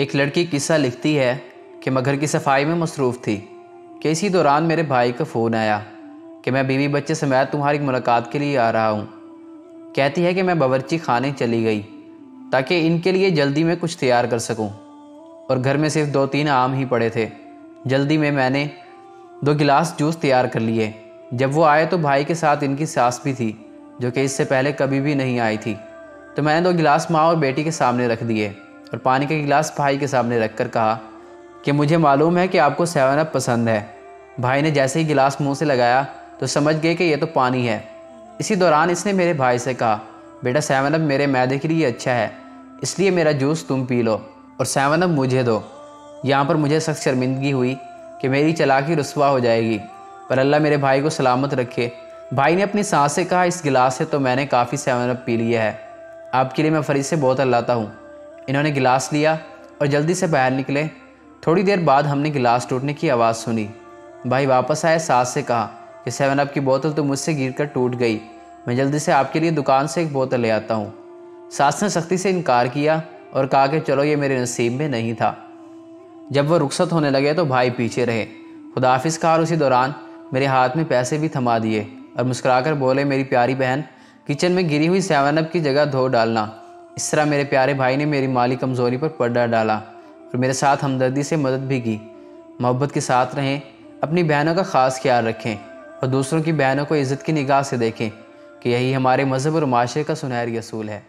एक लड़की किस्सा लिखती है कि मैं घर की सफ़ाई में मसरूफ़ थी, कि इसी दौरान मेरे भाई का फ़ोन आया कि मैं बीवी बच्चे समेत तुम्हारी मुलाकात के लिए आ रहा हूँ। कहती है कि मैं बावरची खाने चली गई, ताकि इनके लिए जल्दी में कुछ तैयार कर सकूँ। और घर में सिर्फ़ दो तीन आम ही पड़े थे। जल्दी में मैंने दो गिलास जूस तैयार कर लिए। जब वो आए तो भाई के साथ इनकी सास भी थी, जो कि इससे पहले कभी भी नहीं आई थी। तो मैंने दो गिलास माँ और बेटी के सामने रख दिए। और पानी का गिलास भाई के सामने रख कर कहा, कि मुझे मालूम है कि आपको सेवन अप पसंद है। भाई ने जैसे ही गिलास मुँह से लगाया तो समझ गए कि यह तो पानी है। इसी दौरान इसने मेरे भाई से कहा, बेटा, सेवन अप मेरे मैदे के लिए अच्छा है। इसलिए मेरा जूस तुम पी लो और सेवन अप मुझे दो। यहाँ पर मुझे सख्त शर्मिंदगी हुई कि मेरी चलाकी रसवा हो जाएगी, पर अल्लाह मेरे भाई को सलामत रखे। भाई ने अपनी सांस से कहा, इस गिलास से तो मैंने काफ़ी सेवन अप पी लिया है। आपके लिए मैं फरीद से बोतल लाता हूँ। इन्होंने गिलास लिया और जल्दी से बाहर निकले। थोड़ी देर बाद हमने गिलास टूटने की आवाज़ सुनी। भाई वापस आए, सास से कहा कि सेवन अप की बोतल तो मुझसे गिर कर टूट गई। मैं जल्दी से आपके लिए दुकान से एक बोतल ले आता हूँ। सास ने सख्ती से इनकार किया और कहा कि चलो ये मेरे नसीब में नहीं था। जब वह रुखसत होने लगे तो भाई पीछे रहे। खुदाफिज कहा और उसी दौरान मेरे हाथ में पैसे भी थमा दिए और मुस्कुराकर बोले, मेरी प्यारी बहन, किचन में गिरी हुई सेवन अप की जगह धो डालना। इस तरह मेरे प्यारे भाई ने मेरी माली कमज़ोरी पर पर्दा डाला और मेरे साथ हमदर्दी से मदद भी की। मोहब्बत के साथ रहें, अपनी बहनों का ख़ास ख्याल रखें और दूसरों की बहनों को इज़्ज़त की निगाह से देखें कि यही हमारे मज़हब और माशरे का सुनहरी असूल है।